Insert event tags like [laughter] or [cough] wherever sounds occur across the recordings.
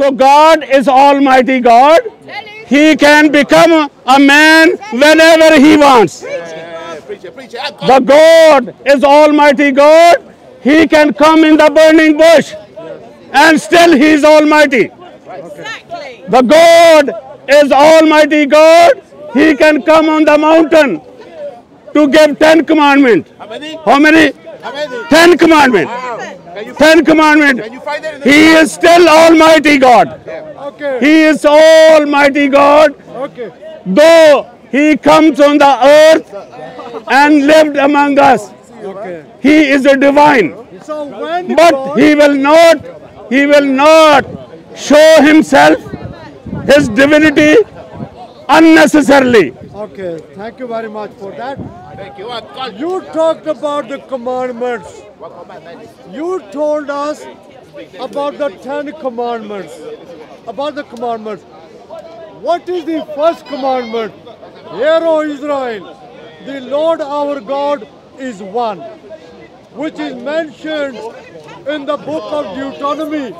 So God is Almighty God. He can become a man whenever he wants. Preach it, preach it. The God is Almighty God. He can come in the burning bush and still He is Almighty. Exactly. The God is Almighty God. He can come on the mountain to give Ten Commandments. How many? How many? How many? Ten Commandments. Can you, Ten Commandments. can you find that in the He is still Almighty God. Okay. He is Almighty God. Okay. Though He comes on the earth and lived among us, Okay. He is a divine. So when But God, He will not, He will not show Himself, His divinity unnecessarily. okay, thank you very much for that. Thank you. You talked about the commandments. You told us about the Ten Commandments. About the commandments. What is the first commandment? Hear, O Israel, the Lord our God is one, which is mentioned in the book of Deuteronomy,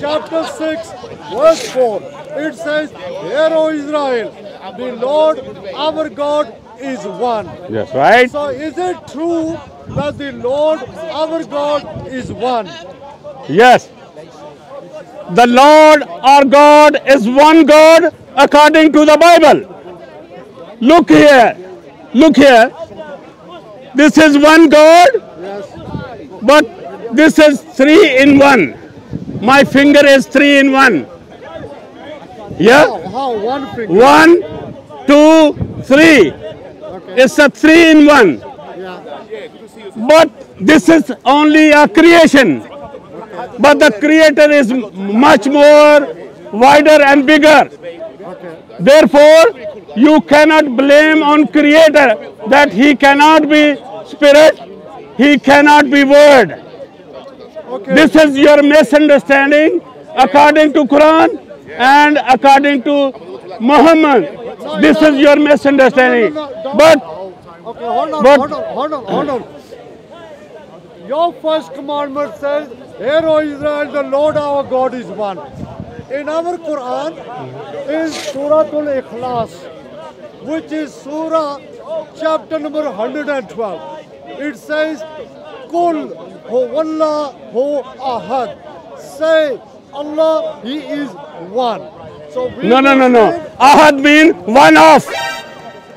chapter 6, verse 4. It says, Hear, O Israel, the Lord our God is one. Yes, right? So is it true that the Lord our God is one? Yes. The Lord our God is one God according to the Bible. Look here. Look here. This is one God, Yes. but this is three in one. My finger is three in one. Yeah? how one finger? One, two, three. It's a three in one. But this is only a creation. But the creator is much more wider and bigger. Therefore, you cannot blame on creator that he cannot be spirit, he cannot be word. Okay. This is your misunderstanding according to Quran and according to Muhammad. This is your misunderstanding. But but- hold on, hold on, hold on. Your first commandment says, Hear, O Israel, the Lord our God is one. In our Quran is Surah Al-Ikhlas, which is Surah chapter number 112. It says, Kul huwallah hu ahad. Say, Allah, He is one. So we no, no, no, no. Muslims- Ahad mean one of.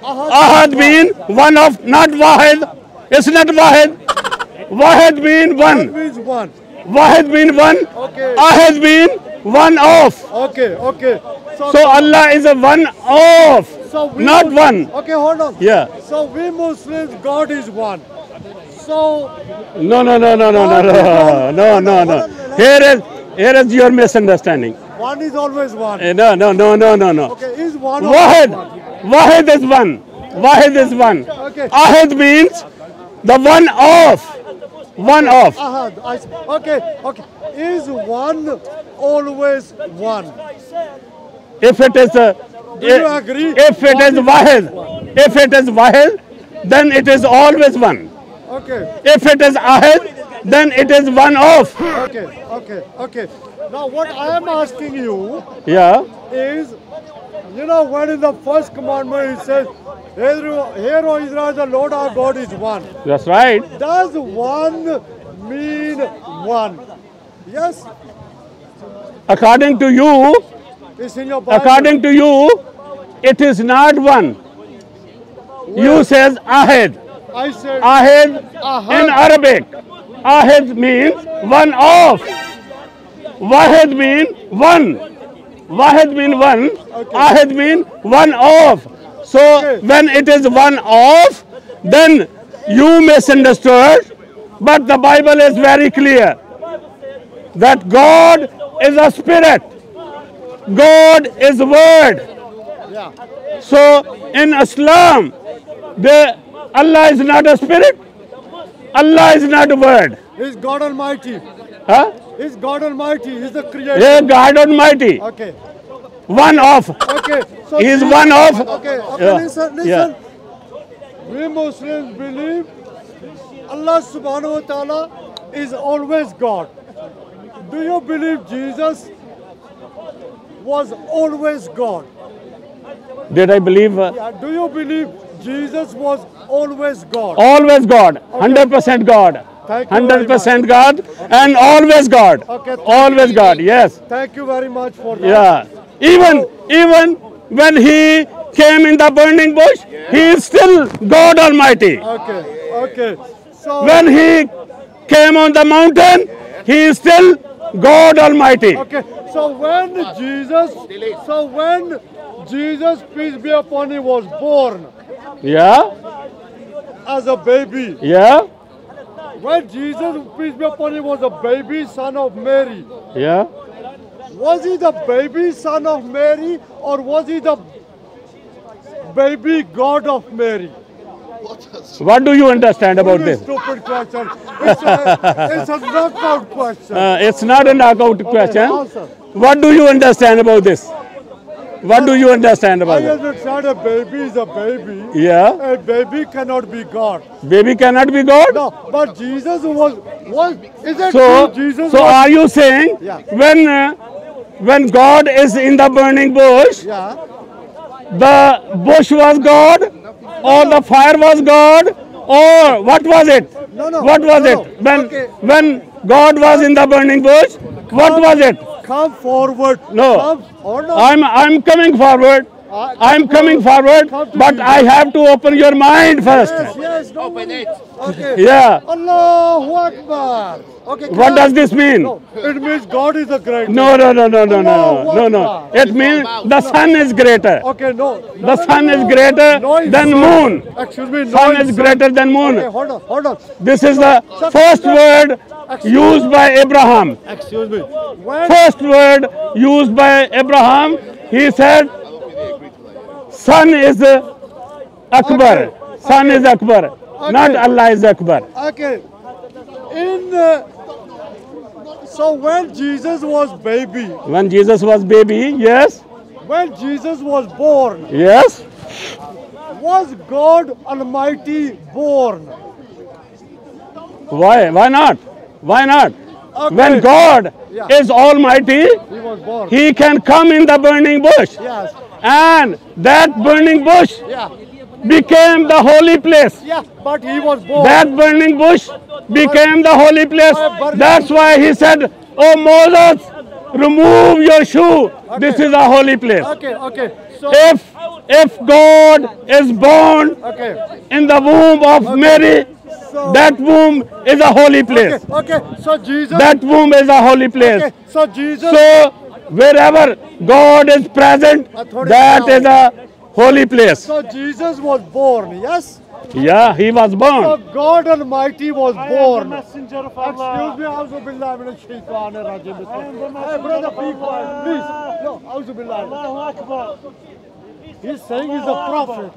Ahad, Ahad mean one of, not Wahid. It's not Wahid. Wahid mean one. means one. Wahid mean one. Okay. Ahad mean one of. Okay, okay. So, So Allah is a one of, so we not Mus- one. Okay, hold on. Yeah. So we Muslims, God is one. So No, no, no, no, no, no, no, no, no, no. Here is, here is your misunderstanding. one is always one. Eh, No, no, no, no, no, no. Okay, is one Wahid? Wahid is one. Wahid is one. Okay. Ahad means the one of, one off. Ahad. Okay, okay. Is one always one? If it is a, Do you agree? if it is Wahid, if it is Wahid, then it is always one. Okay, If it is Ahad, then it is one off. okay, okay, okay. Now what I am asking you Yeah. is, you know, when in the first commandment it says, Hear, O- Israel, the Lord our God is one. That's right. Does one mean one? Yes, According to you, it's in your Bible. according to you, it is not one. You says ahad. I said, Ahad. in Arabic. Ahad means one of. Wahed means one. Wahid mean one. Ahad mean one of. So Okay. when it is one of, then you misunderstood. But the Bible is very clear that God is a spirit. God is word. yeah. So in Islam, the Allah is not a spirit. Allah is not a word. Is God Almighty. Huh? He's God Almighty. He's the creator. Yeah, God Almighty, Okay. one of. Okay. So He is one of. Okay. Okay. Yeah, Listen. Listen. yeah. We Muslims believe Allah Subhanahu wa Taala is always God. Do you believe Jesus was always God? Did I believe? uh, Yeah, do you believe Jesus was always God? always God, 100% God, very 100% God, and always God, Okay, always God. Yes. Thank you very much for that. Yeah. Even even when he came in the burning bush, he is still God Almighty. Okay, okay. So, When he came on the mountain, he is still God Almighty. okay, so when Jesus, so when Jesus, peace be upon him, was born Yeah. as a baby, Yeah. When Jesus, peace be upon him, was a baby son of Mary, Yeah. was he the baby son of Mary or was he the baby God of Mary? What do you understand about this? stupid question. It's a, it's a knockout question. Uh, it's not a knockout question. answer. What do you understand about this? What do you understand I about it? understand a baby is a baby. Yeah. A baby cannot be God. Baby cannot be God. No, but Jesus was was is it So, true? Jesus so was are you saying Yeah. when uh, when God is in the burning bush, yeah. the bush was God, or the fire was God, or what was it? No, no, What was no, it? When Okay. when God was in the burning bush, what was it? Come forward. No. Come, oh no. I'm I'm coming forward. I- I'm coming forward, but. I have to open your mind first. yes, yes, no Open it. Okay. Yeah. Allahu Akbar. Okay. What come. does this mean? No, it means God is the great. No, no, no, no, no, no, no, no. It means the sun is greater. Okay, no. The sun is greater than moon. Excuse me. Sun is greater than Okay, moon. hold on, hold on. This is the first word used by Abraham. Excuse me. First word used by Abraham. He said, "Sun is Akbar. Okay. Sun is Akbar. Not Allah is Akbar." Okay. In uh, so when Jesus was baby, When Jesus was baby, yes, when Jesus was born, yes, was God Almighty born? Why? Why not? Why not? Okay. When God Yeah. is Almighty, He was born. He can come in the burning bush, yes. And that burning bush Yeah. became the holy place. Yeah. But he was born. That burning bush became the holy place. That's why He said, "Oh Moses, remove your shoe. This is a holy place." okay. Okay. So. If if God is born okay. in the womb of Mary, So. that womb is a holy place. Okay. Okay. So Jesus. That womb is a holy place. Okay. So Jesus. So wherever God is present, Authority that now. is a holy place. so Jesus was born. Yes. Yeah, he was So born. God Almighty was I am the born. messenger of Excuse Allah. me, Auzu billahi minash shaitanir rajim. I am the Hey, messenger brother, of be quiet, Allah. please. No, Auzu billahi. Allahu Akbar. He's saying he's a prophet.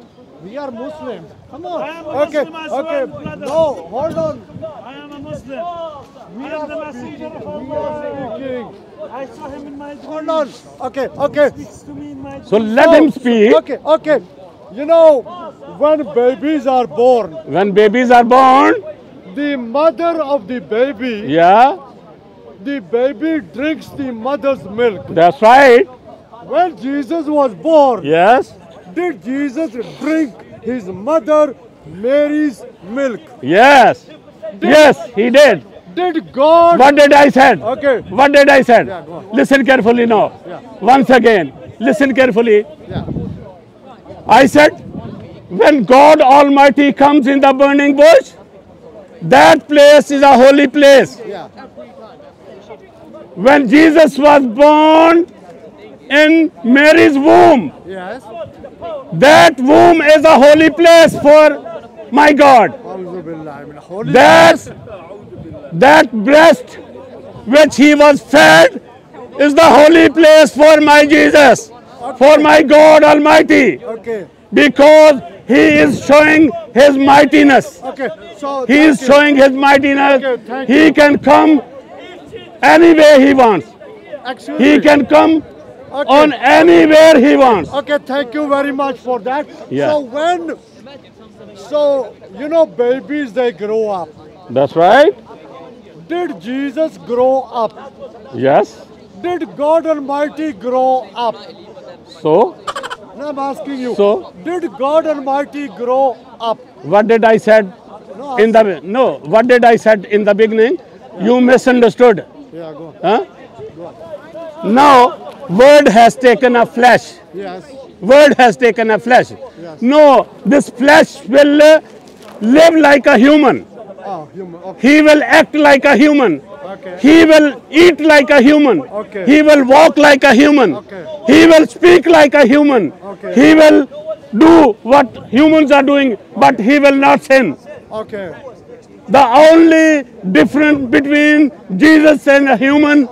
We are Muslims. Come on. I am a Okay, Muslim as okay. well, brother. No, hold on. I am a Muslim. We I am are the messenger speaking. of We are Allah. speaking. I saw him in my dream. Hold on. Okay, okay. Speaks to me in my So let So- him speak. Okay, okay. You know, when babies are born, When babies are born, the mother of the baby, yeah, the baby drinks the mother's milk. that's right. When Jesus was born, Yes, did Jesus drink his mother Mary's milk? yes, yes, he did. Did God? What did I said? Okay. What did I said? Yeah. Listen carefully now. Yeah. Once again, listen carefully. Yeah. I said, when God Almighty comes in the burning bush, that place is a holy place. Yeah. When Jesus was born in Mary's womb, Yes. That womb is a holy place for my God. Auzu billahi min- Holy That, that breast which he was fed is the holy place for my Jesus, for my God Almighty, Okay. because he is showing his mightiness. Okay. So He is showing his mightiness. He can come any way he wants. He can come Okay. on anywhere he wants. Okay, thank you very much for that. Yeah. So when, so you know, babies they grow up. That's right. Did Jesus grow up? Yes. Did God Almighty grow up? So, Now I'm asking you. So? Did God Almighty grow up? what did I said No. in the no? What did I said in the beginning? You misunderstood. Yeah, go. on. Huh? Now, word has taken a flesh. Yes. Word has taken a flesh. Yes. No, this flesh will uh, live like a human. Oh, human. Okay. He will act like a human. Okay. He will eat like a human. Okay. He will walk like a human. Okay. He will speak like a human. Okay. He will do what humans are doing, but he will not sin. Okay. The only difference between Jesus and a human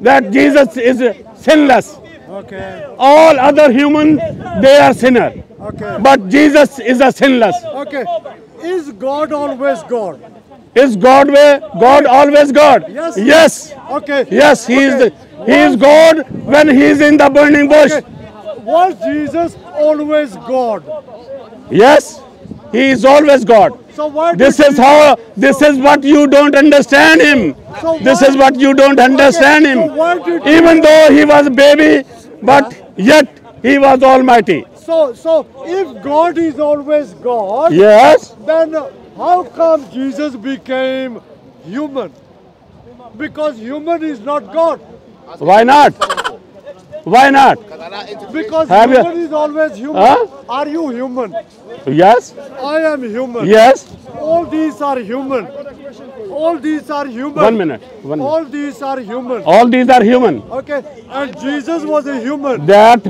that Jesus is sinless. Okay. All other human, they are sinner. Okay. But Jesus is a sinless. Okay. Is God always God? Is God way? God always God? Yes. Yes. Okay. Yes, he is the, he is God when he is in the burning bush. Okay. Was Jesus always God? Yes, he is always God. So why This is how this is what you don't understand him. So This is what you don't understand Okay, him. so Even though he was a baby, but yet he was almighty. So so if God is always God, Yes. then how come Jesus became human? Because human is not God. Why not? Why not? Because Have you- human is always human. Huh? Are you human? Yes. I am human. Yes. All these are human. All these are human. One minute. One minute. All these are human. All these are human. Okay. And Jesus was a human. That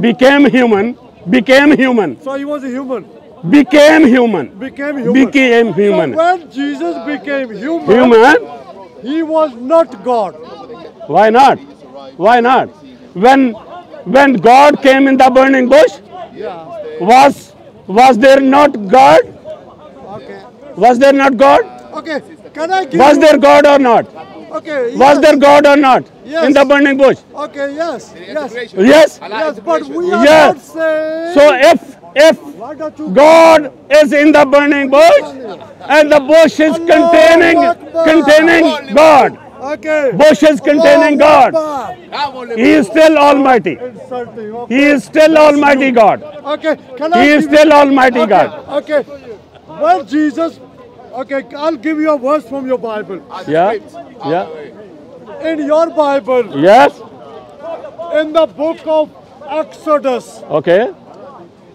became human. Became human. So he was a human. Became human. Became human. Became human. So when Jesus became human, Human. he was not God. Why not? Why not? When when God came in the burning bush, Yeah. was was there not God? Okay. Was there not God? Okay. Can I give Was there God or not? Okay. Was there God or not Yes. in the burning bush? Okay. Yes. Yes. Yes. Yes. But we are Yes. not saying. So if if Why don't you? God is in the burning bush and the bush is containing containing God, Okay. bush is containing oh, God, God. He is still Almighty. Okay. He is still Almighty God. Okay. Can I? He is still Almighty okay. God. Okay. Well, Jesus. Okay. I'll give you a verse from your Bible. Yeah. Yeah. In your Bible, Yes. in the book of Exodus, Okay.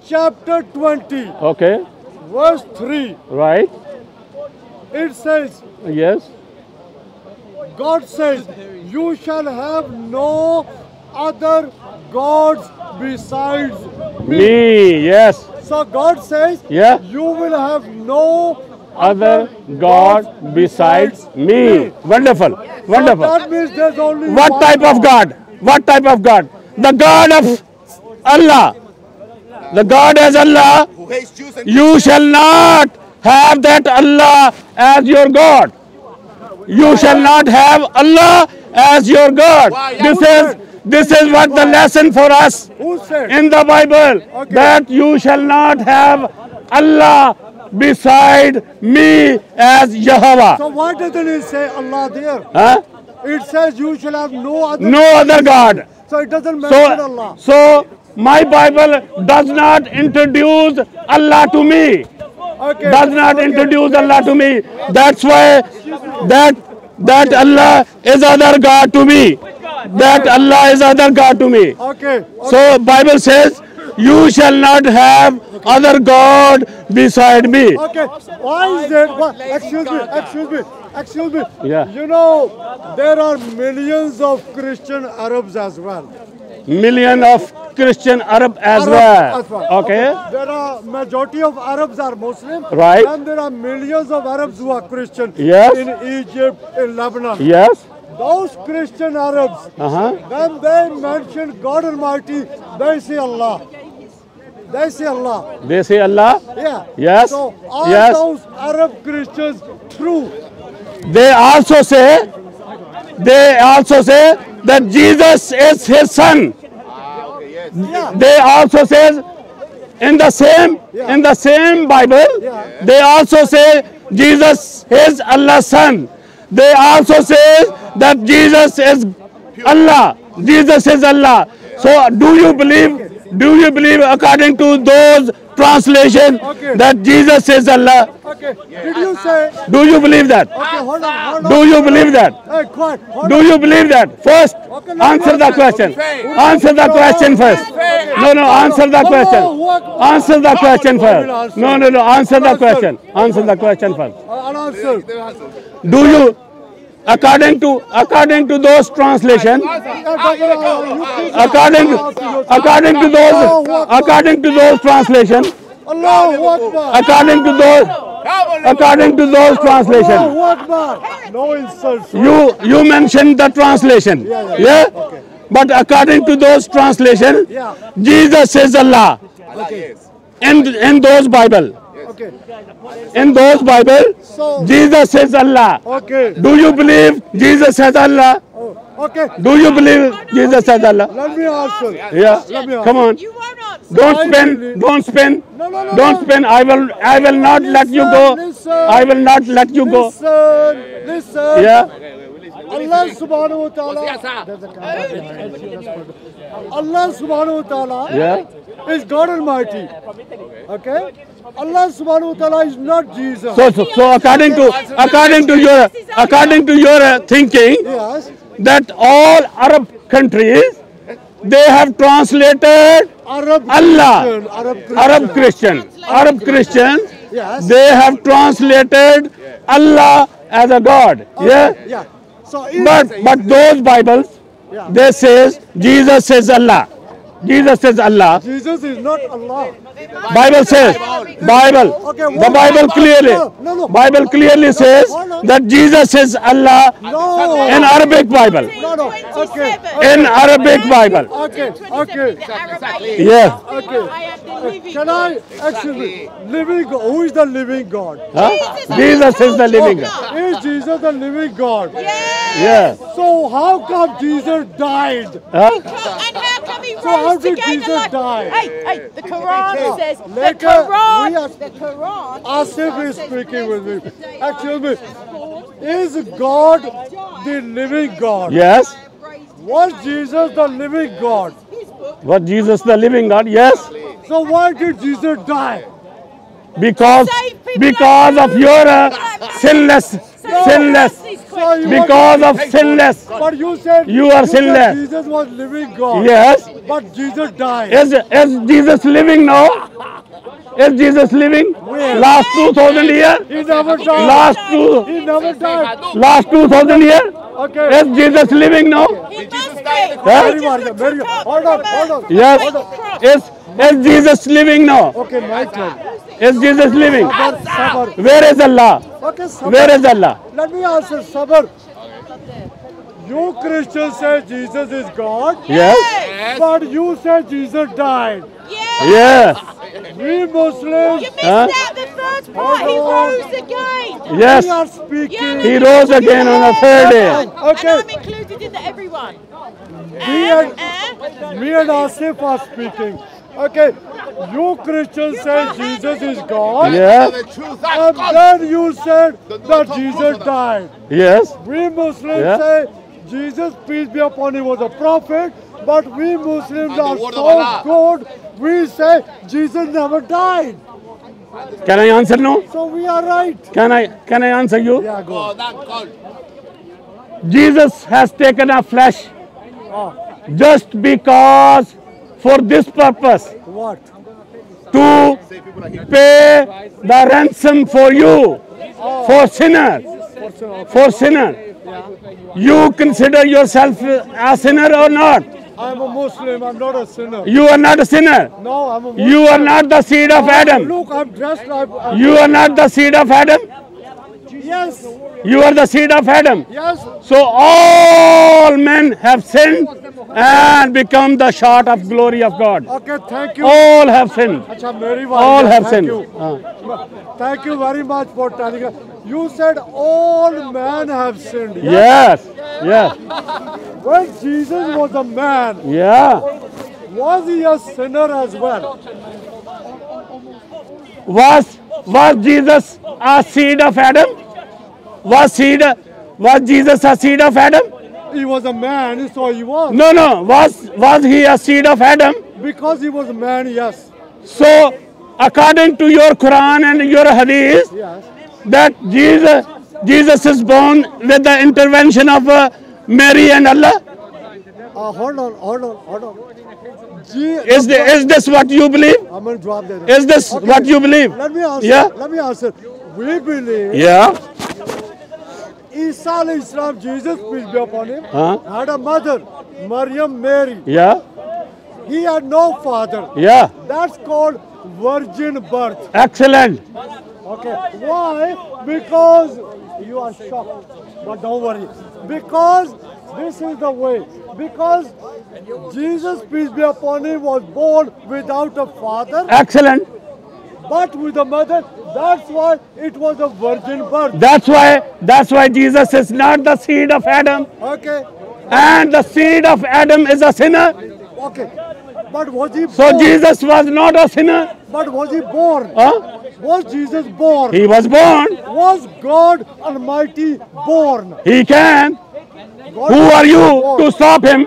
chapter 20, Okay. verse 3, Right. it says, Yes. God says, You shall have no other gods besides me. Me. Yes. So God says, Yeah. You will have no Other God besides me. Wonderful. So Wonderful. that means there's only What one type of God? What type of God? The God of Allah. The God as Allah. Who hates Jews and You shall not have that Allah as your God. You shall not have Allah as your God. This is this is what the lesson for us in the Bible Okay. that you shall not have Allah beside me as Jehovah. So why doesn't it say Allah there? Huh? It says you shall have no other. No other God. So it doesn't mention So, Allah. so my Bible does not introduce Allah to me. Okay. Does not introduce Allah to me. That's why that that Allah is other God to me. That Allah is other God to me. Okay. So Bible says, you shall not have other God beside me. Okay. Why is? Why, excuse me. Excuse me. Excuse me. Yeah. You know, there are millions of Christian Arabs as well. Million of Christian Arab as Arab well. as well. Okay. There are majority of Arabs are Muslim. Right. And there are millions of Arabs who are Christian. Yes. In Egypt, in Lebanon. Yes. Those Christian Arabs, Uh-huh. when they mention God Almighty, they say Allah. They say Allah. They say Allah. Yeah. Yes. So are Yes. those Arab Christians true? They also say, they also say that Jesus is his son. They also says in the same in the same Bible, they also say Jesus is Allah's son. They also say that Jesus is Allah. Jesus is Allah. So do you believe? Do you believe according to those translation Okay. that Jesus is Allah? Okay. Did you say? Do you believe that? Okay, hold on, hold on. Do you believe that? Hey, quiet. Hold Do on. you believe that? First, Okay, no, answer the question. no. Answer the question first. No, no, answer the question. Answer the question first. No, no, no, answer the question. Answer the question first. I'll answer. Do you, according to according to those translation, according according to those according to those translation, according to those according to those translation, Allahu Akbar. No insults. you you mentioned the translation, yeah. But according to those translation, Jesus is Allah. In in those Bible, Okay. in those Bible, So- Jesus is Allah. Okay. Do you believe Jesus is Allah? Oh, okay. Do you believe Jesus is Allah? Let me answer. Yeah. Let me Come on. You won't answer. Don't I spin. Don't spin. No, no, no, Don't no. spin. I will. I will not let you go. Listen, I will not let you go. Listen. Listen. Yeah. Allah subhanahu wa ta'ala. Yes, sir. There's a camera. Allah subhanahu wa ta'ala Yeah. is God Almighty. Okay? Allah subhanahu wa ta'ala is not Jesus. So, so, so according to according to your according to your thinking yes. that all Arab countries they have translated Arab Allah. Christian. Arab Christian. Arab Christian Arab Christians Yes. they have translated Allah as a God. Yeah. Yeah. So But but those Bibles, Yeah. they says Jesus says Allah. Jesus is Allah. Jesus is not Allah. Bible says Bible. Okay, The Bible clearly No, no, no. Bible clearly says that Jesus is Allah No. in Arabic Bible. No, no. Okay. In Arabic Bible. Okay. Okay. Yeah. Okay. Can I actually living God? Who is the living God? Huh? Jesus is the living God. Is Jesus the living God? Yeah. So how come Jesus died? Huh? And how come he So how did to gain Jesus life? die? Hey, hey, the Quran Okay. says, the Later, we Quran, are- the Quran. Asif is says, speaking with me. "Blessed is the Actually, I is God the living God? Yes. Was Jesus the living God? Was Jesus the living God? Yes. So why did Jesus die? Because because of your uh, sinless sinless So you because of sinless. But you said You are said sinless. Jesus was living God. Yes. But Jesus died. Is is Jesus living now? Is Jesus living? Last two thousand years? He never died. Last two He never died. last two thousand years? Okay. Is Jesus living now? He must be. Huh? Very Maria, very Hold on, hold on. Yes. Is is Jesus living now? Okay, my turn. Is Jesus living? Sabar, sabar. Where is Allah? Okay, sabar. Where is Allah? Let me answer, sabar. You Christians say Jesus is God, Yes. but you say Jesus died. Yeah. Yes. We Muslims, You missed Huh? out the first part. He rose again. Yes. we are speaking. He rose again on the third day. Okay. And I'm included in the everyone. Me and, And, me and Asif are speaking. Okay, you Christians say Jesus is God, Yes. And then you said that Jesus died. Yes. We Muslims Yeah. say Jesus, peace be upon him, was a prophet, but we Muslims are so good, we say Jesus never died. Can I answer no? So we are right. Can I can I answer you? Yeah, go. God, God. Jesus has taken a flesh Ah, just because for this purpose what? to pay the ransom for you for sinners for sinner you consider yourself a sinner or not I'm a Muslim, I'm not a sinner. you are not a sinner No, I'm a Muslim. you are not the seed of adam Look, I'm dressed like. I'm- you are not the seed of adam Yes, you are the seed of adam yes. So all men have sinned and become the short of glory of God. Okay, thank you. All have sinned. All have thank sinned. you. Ah. Thank you very much for telling us. You said all men have sinned. Yes, yes, When Jesus was a man, yeah. was he a sinner as well? Was was Jesus a seed of Adam? Was seed was Jesus a seed of Adam? he was a man, so he was. No, no. Was was he a seed of Adam? Because he was a man, yes. So, according to your Quran and your Hadith, Yes. that Jesus Jesus is born with the intervention of uh, Mary and Allah. Uh, hold on, hold on, hold on. G- Is the, is this what you believe? I'm going to drop that. Is this what you believe? Let me answer. Yeah. Let me answer. We believe Yeah. Isa Islam, Jesus, peace be upon him, Huh? had a mother, Maryam Mary. Yeah. He had no father. Yeah. That's called virgin birth. Excellent. Okay. Why? Because you are shocked. But don't worry. Because this is the way. Because Jesus, peace be upon him, was born without a father, Excellent. But with a mother. That's why it was a virgin birth. That's why that's why Jesus is not the seed of Adam. Okay. And the seed of Adam is a sinner. Okay. But was he born? So? Jesus was not a sinner. But was he born? Huh? Was Jesus born? He was born. Was God Almighty born? He can. God Who are you born. to stop him?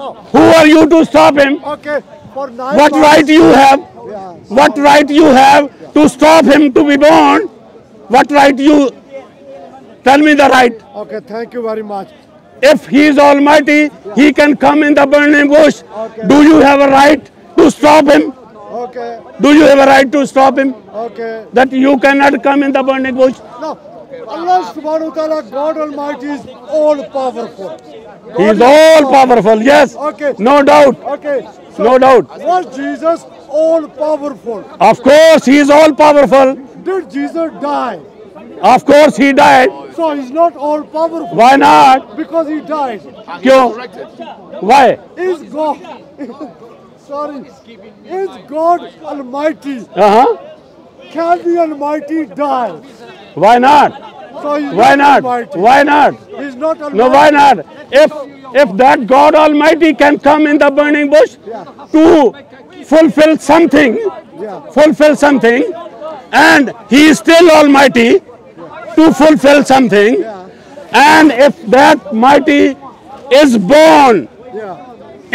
No. Who are you to stop him? Okay. For nine What months- right you have? What right you have to stop him to be born? What right you? Tell me the right. Okay. Thank you very much. If he is almighty, he can come in the burning bush. Okay. Do you have a right to stop him? Okay. Do you have a right to stop him? Okay. That you cannot come in the burning bush? No. Allah subhanahu wa ta'ala, God Almighty is all powerful. He is all powerful, yes. Okay. No doubt. Okay. No doubt. Was Jesus all powerful? Of course, he is all powerful. Did Jesus die? Of course, he died. So he's not all powerful Why not? because he died. Kyun? Why? Is God [laughs] sorry? Is God Almighty? Uh-huh. Can the Almighty die? Why not? So Why not? Almighty. Why not? He's not Almighty. No, why not? If if that God Almighty can come in the burning bush to fulfill something, Yeah. fulfill something, and He is still Almighty to fulfill something, and if that mighty is born Yeah.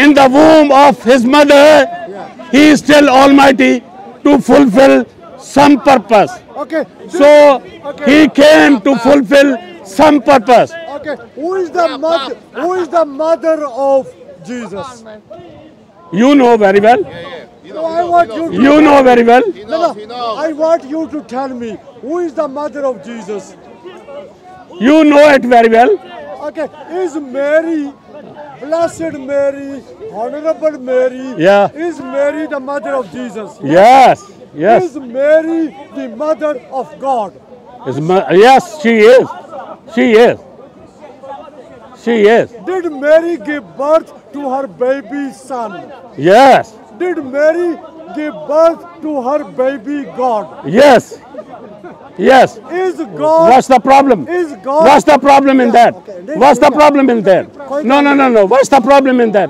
in the womb of his mother, He is still Almighty to fulfill some purpose. Okay. So He came to fulfill some purpose. Okay. Who is the mother? Who is the mother of Jesus? You know very well. So I want you to. You know very well. He No, knows, he no. knows. I want you to tell me who is the mother of Jesus. You know it very well. Okay. Is Mary, Blessed Mary, Honorable Mary? Yeah. Is Mary the mother of Jesus? Yes. Yes. Is Mary the mother of God? Is yes, she is. She is. She is. Did Mary give birth to her baby son? Yes. Did Mary give birth to her baby God? Yes. Yes. Is God What's the problem? is God What's the problem in that? What's the problem in that? No, no, no, no. What's the problem in that?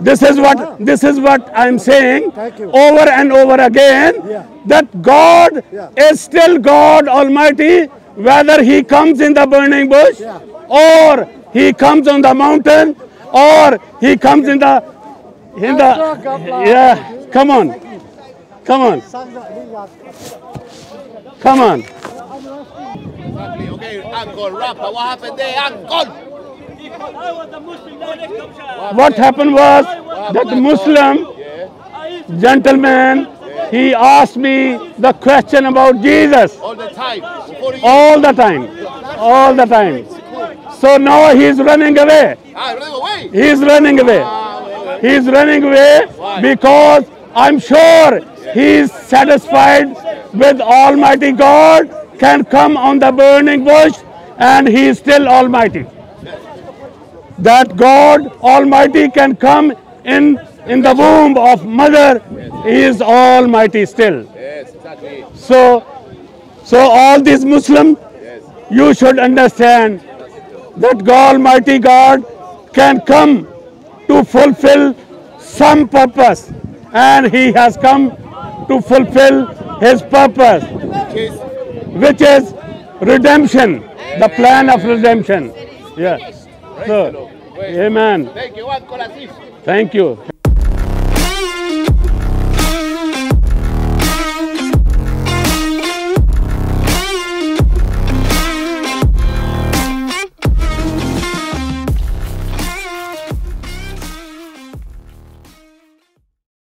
This is what this is what I'm saying over and over again that God is still God Almighty whether he comes in the burning bush Yeah. or he comes on the mountain or he comes in the in the yeah come on come on come on Exactly. Okay, uncle, rapper, what happened there, uncle? what happened was that Muslim gentleman he asked me the question about Jesus. All the time. All the time. All the time. So now he is running away. Ah, running away. he is running away. He is running away because i'm sure he is satisfied with almighty god can come on the burning bush and he is still almighty. That god almighty can come in in the womb of mother he is almighty still Yes, exactly. so so all these muslim you should understand that God Almighty God can come to fulfill some purpose and he has come to fulfill his purpose which is redemption the plan of redemption yeah so Amen. Thank you, Uncle Asif. Thank you.